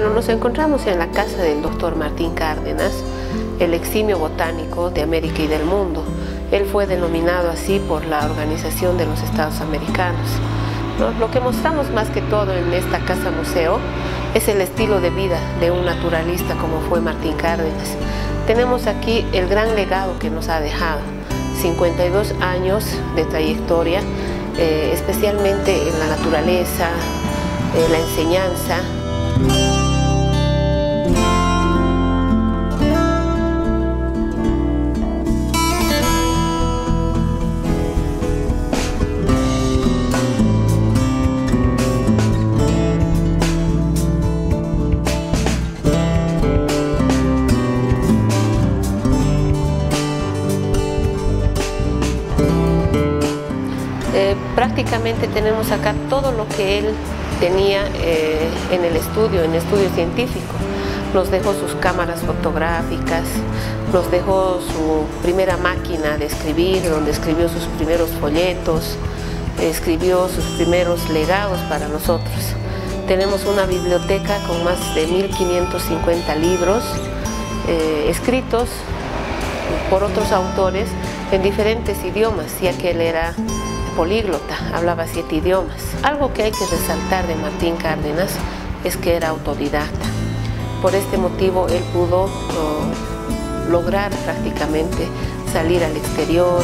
Bueno, nos encontramos en la casa del doctor Martín Cárdenas, el eximio botánico de América y del mundo. Él fue denominado así por la Organización de los Estados Americanos. Lo que mostramos más que todo en esta casa museo es el estilo de vida de un naturalista como fue Martín Cárdenas. Tenemos aquí el gran legado que nos ha dejado, 52 años de trayectoria, eh, especialmente en la naturaleza, en la enseñanza, Eh, prácticamente tenemos acá todo lo que él tenía eh, en el estudio, en estudio científico. Nos dejó sus cámaras fotográficas, nos dejó su primera máquina de escribir, donde escribió sus primeros folletos, escribió sus primeros legados para nosotros. Tenemos una biblioteca con más de 1550 libros eh, escritos por otros autores en diferentes idiomas, ya que él era políglota, hablaba siete idiomas. Algo que hay que resaltar de Martín Cárdenas es que era autodidacta. Por este motivo él pudo oh, lograr prácticamente salir al exterior,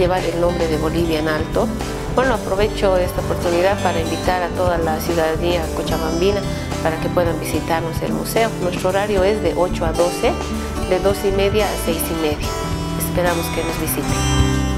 llevar el nombre de Bolivia en alto. Bueno, aprovecho esta oportunidad para invitar a toda la ciudadanía cochabambina para que puedan visitarnos el museo. Nuestro horario es de 8 a 12, de 2 y media a 6 y media. Esperamos que nos visiten.